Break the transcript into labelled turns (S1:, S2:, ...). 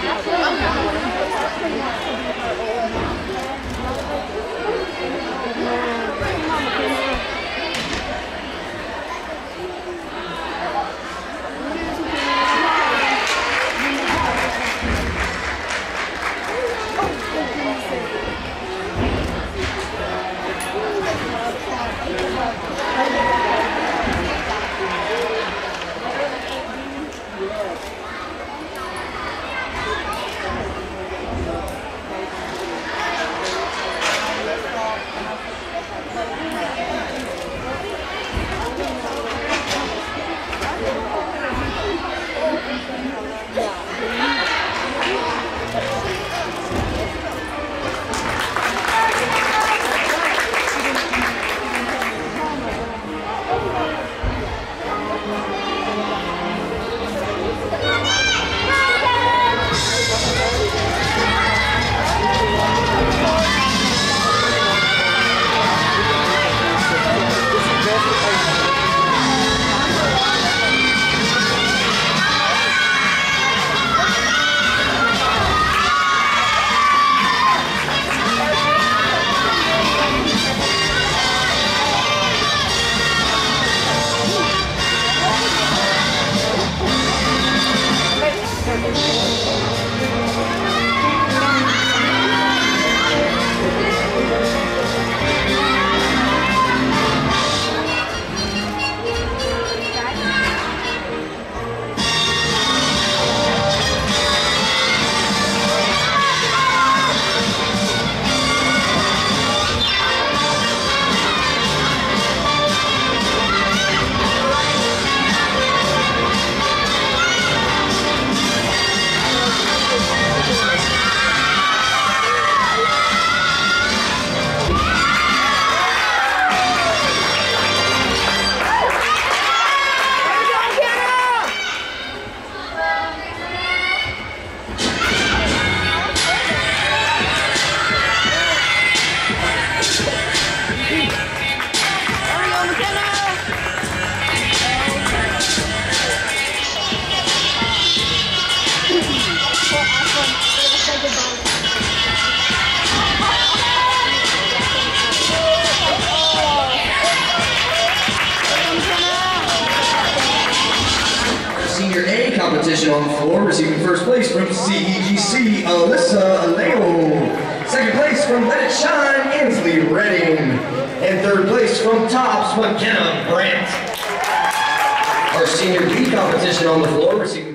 S1: Senior A competition on the floor, receiving first place from CEGC, Alyssa Aleo. Second place from Let It Shine, Ansley Redding. And third place from Tops, McKenna Brandt. Our Senior B competition on the floor, receiving